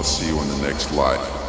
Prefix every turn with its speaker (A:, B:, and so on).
A: I'll see you in the next life.